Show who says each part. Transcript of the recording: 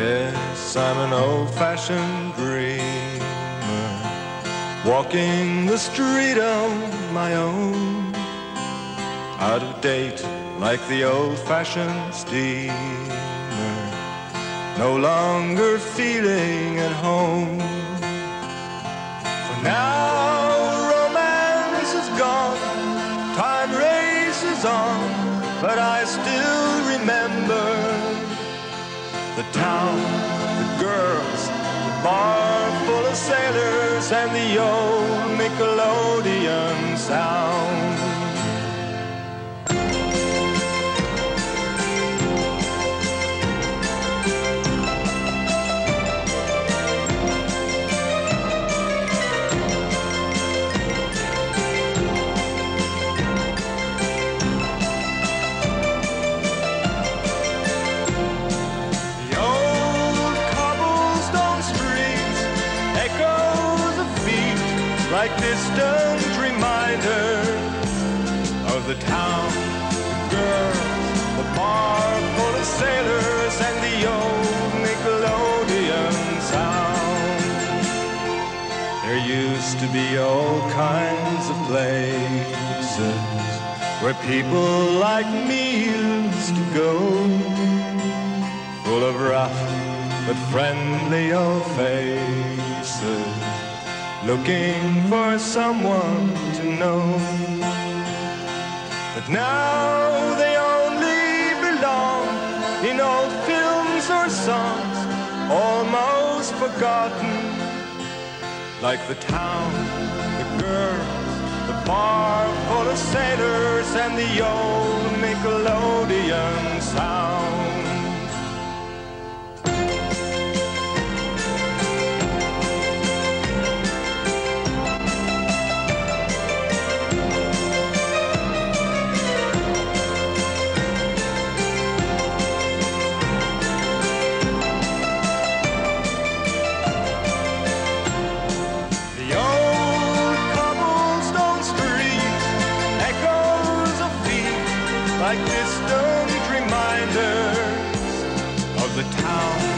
Speaker 1: Yes, I'm an old-fashioned dreamer, walking the street on my own, out of date like the old-fashioned steamer, no longer feeling at home. For now, romance is gone, time races on, but I still remember the town, the girls, the bar full of sailors, and the old Nickelodeon sound. Like distant reminders of the town, the girls, the bar full of sailors, and the old Nickelodeon sound. There used to be all kinds of places where people like me used to go full of rough but friendly old faces, looking for someone to know. But now they only belong in old films or songs, almost forgotten, like the town, the girls, the bar full of sailors, and the old Nickelodeon like distant reminders of the town.